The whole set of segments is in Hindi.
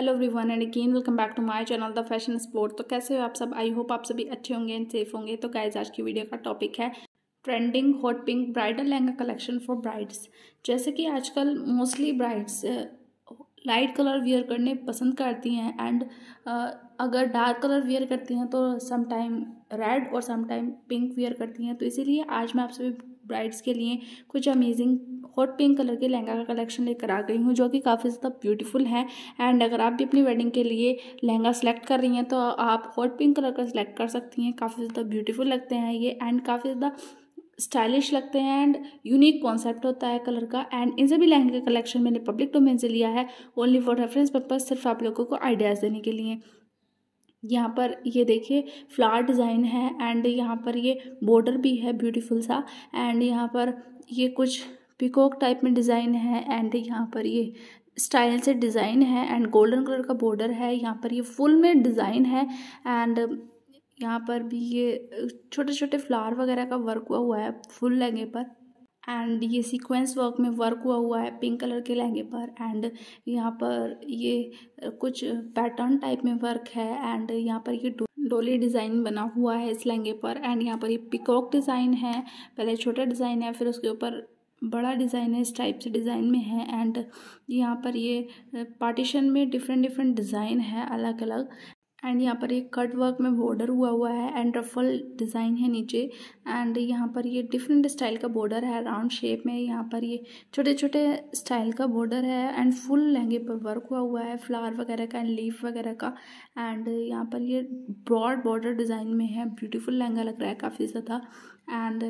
Hello everyone and again welcome back to my channel the fashion sport तो कैसे हो आप सब? आई होप आप सभी अच्छे होंगे एंड सेफ़ होंगे। तो गाइज़ आज की वीडियो का टॉपिक है trending hot pink bridal lehenga collection for brides जैसे कि आजकल mostly brides light colour wear करने पसंद करती हैं एंड अगर डार्क कलर वियर करती हैं तो समटाइम रेड और समटाइम पिंक वियर करती हैं। तो इसीलिए आज मैं आप सभी ब्राइड्स के लिए कुछ अमेजिंग हॉट पिंक कलर के लहंगा का कलेक्शन लेकर आ गई हूँ, जो कि काफ़ी ज़्यादा ब्यूटीफुल है। एंड अगर आप भी अपनी वेडिंग के लिए लहंगा सेलेक्ट कर रही हैं तो आप हॉट पिंक कलर का सिलेक्ट कर सकती हैं। काफ़ी ज़्यादा ब्यूटीफुल लगते हैं ये एंड काफ़ी ज़्यादा स्टाइलिश लगते हैं एंड यूनिक कॉन्सेप्ट होता है कलर का। एंड इन सभी लहंगे का कलेक्शन मैंने पब्लिक डोमेन से लिया है ओनली फॉर रेफरेंस पर्पज सिर्फ़ आप लोगों को आइडियाज़ देने के लिए। यहाँ पर ये देखिए फ्लावर डिज़ाइन है एंड यहाँ पर ये बॉर्डर भी है ब्यूटीफुल सा। एंड यहाँ पर ये कुछ पिकॉक टाइप में डिज़ाइन है एंड यहाँ पर ये स्टाइल से डिज़ाइन है एंड गोल्डन कलर का बॉर्डर है। यहाँ पर ये फुल में डिज़ाइन है एंड यहाँ पर भी ये छोटे छोटे फ्लावर वगैरह का वर्क हुआ हुआ है फुल लहंगे पर एंड ये सीक्वेंस वर्क में वर्क हुआ हुआ है पिंक कलर के लहंगे पर एंड यहाँ पर ये कुछ पैटर्न टाइप में वर्क है एंड यहाँ पर ये डोली डिज़ाइन बना हुआ है इस लहंगे पर एंड यहाँ पर ये पिकॉक डिज़ाइन है। पहले छोटा डिज़ाइन है फिर उसके ऊपर बड़ा डिज़ाइन है, इस टाइप से डिज़ाइन में है एंड यहाँ पर ये पार्टीशन में डिफरेंट डिफरेंट डिज़ाइन है अलग अलग एंड यहाँ पर एक कट वर्क में बॉर्डर हुआ हुआ है एंड रफल डिज़ाइन है नीचे एंड यहाँ पर ये डिफरेंट स्टाइल का बॉर्डर है राउंड शेप में यहाँ पर ये छोटे छोटे स्टाइल का बॉर्डर है एंड फुल लहंगे पर वर्क हुआ हुआ है फ्लावर वगैरह का एंड लीफ वगैरह का एंड यहाँ पर ये ब्रॉड बॉर्डर डिज़ाइन में है ब्यूटीफुल लहंगा लग रहा है काफ़ी ज़्यादा एंड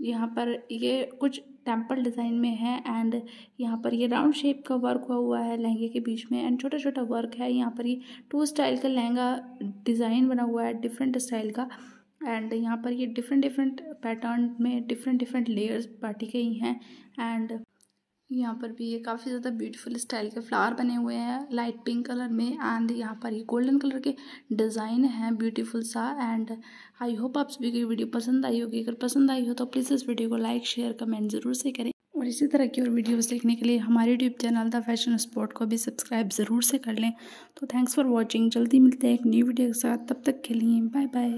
यहाँ पर ये कुछ टेंपल डिज़ाइन में है एंड यहाँ पर ये राउंड शेप का वर्क हुआ हुआ है लहंगे के बीच में एंड छोटा छोटा वर्क है। यहाँ पर ये टू स्टाइल का लहंगा डिज़ाइन बना हुआ है डिफरेंट स्टाइल का एंड यहाँ पर ये डिफरेंट डिफरेंट पैटर्न में डिफरेंट डिफरेंट लेयर्स बाटी गई हैं एंड यहाँ पर भी ये काफ़ी ज़्यादा ब्यूटीफुल स्टाइल के फ्लावर बने हुए हैं लाइट पिंक कलर में एंड यहाँ पर ये गोल्डन कलर के डिज़ाइन हैं ब्यूटीफुल सा एंड आई होप आप सभी को ये वीडियो पसंद आई होगी। अगर पसंद आई हो तो प्लीज़ इस वीडियो को लाइक शेयर कमेंट ज़रूर से करें। और इसी तरह की और वीडियोस देखने के लिए हमारे YouTube channel the fashion spot को भी सब्सक्राइब ज़रूर से कर लें। तो थैंक्स फॉर वॉचिंग जल्दी मिलते हैं एक न्यू वीडियो के साथ। तब तक के लिए बाय बाय